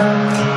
아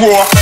War.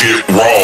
get wrong.